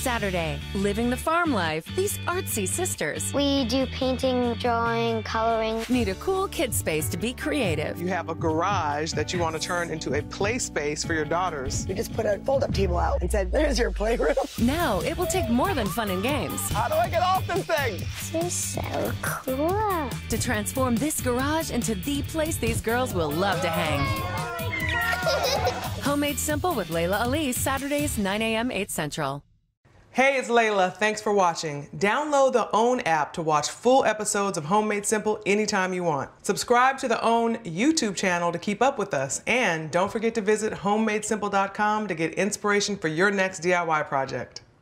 Saturday, living the farm life. These artsy sisters We do painting, drawing, coloring. need a cool kid space to be creative. You have a garage that you want to turn into a play space for your daughters. We just put a fold-up table out and said, there's your playroom. Now, it will take more than fun and games How do I get off this thing? This is so cool. to transform this garage into the place these girls will love to hang. Homemade Simple with Laila Ali, Saturdays, 9 a.m., 8 Central. Hey, it's Laila. Thanks for watching. Download the OWN app to watch full episodes of Homemade Simple anytime you want. Subscribe to the OWN YouTube channel to keep up with us. And don't forget to visit homemadesimple.com to get inspiration for your next DIY project.